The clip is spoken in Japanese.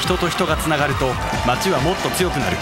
人と人がつながると街はもっと強くなる。